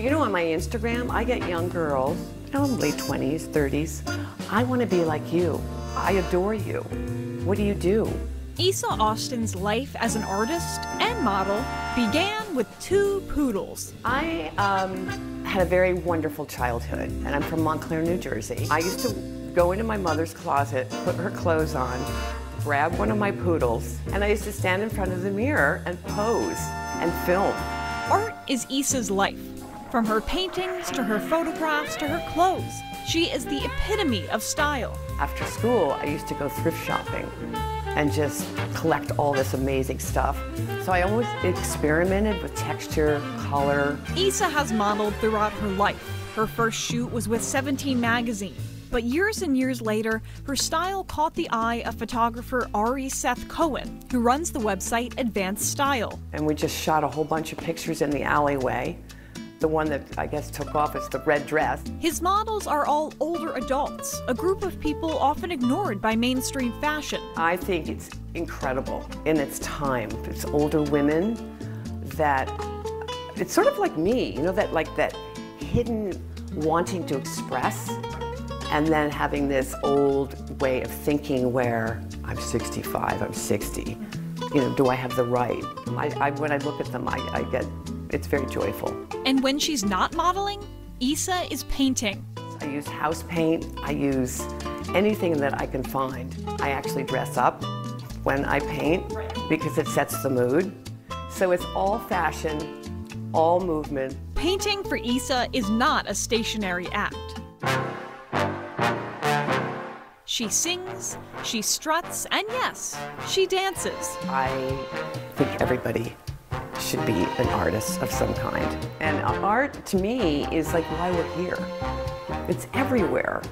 You know, on my Instagram, I get young girls, late 20s, 30s. I want to be like you. I adore you. What do you do? Isa Austen's life as an artist and model began with two poodles. I um, had a very wonderful childhood, and I'm from Montclair, New Jersey. I used to go into my mother's closet, put her clothes on, grab one of my poodles, and I used to stand in front of the mirror and pose and film. Art is Isa's life. From her paintings to her photographs to her clothes, she is the epitome of style. After school, I used to go thrift shopping and just collect all this amazing stuff. So I always experimented with texture, color. Isa has modeled throughout her life. Her first shoot was with 17 magazine. But years and years later, her style caught the eye of photographer Ari Seth Cohen, who runs the website Advanced Style. And we just shot a whole bunch of pictures in the alleyway. The one that I guess took off is the red dress. His models are all older adults, a group of people often ignored by mainstream fashion. I think it's incredible in its time. It's older women that, it's sort of like me, you know, that like that hidden wanting to express and then having this old way of thinking where I'm 65, I'm 60. You know, do I have the right? I, I, when I look at them, I, I get, it's very joyful. And when she's not modeling, Isa is painting. I use house paint, I use anything that I can find. I actually dress up when I paint because it sets the mood. So it's all fashion, all movement. Painting for Isa is not a stationary act. She sings, she struts, and yes, she dances. I think everybody should be an artist of some kind. And art, to me, is like why we're here. It's everywhere.